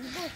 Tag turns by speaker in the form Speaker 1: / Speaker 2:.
Speaker 1: I'm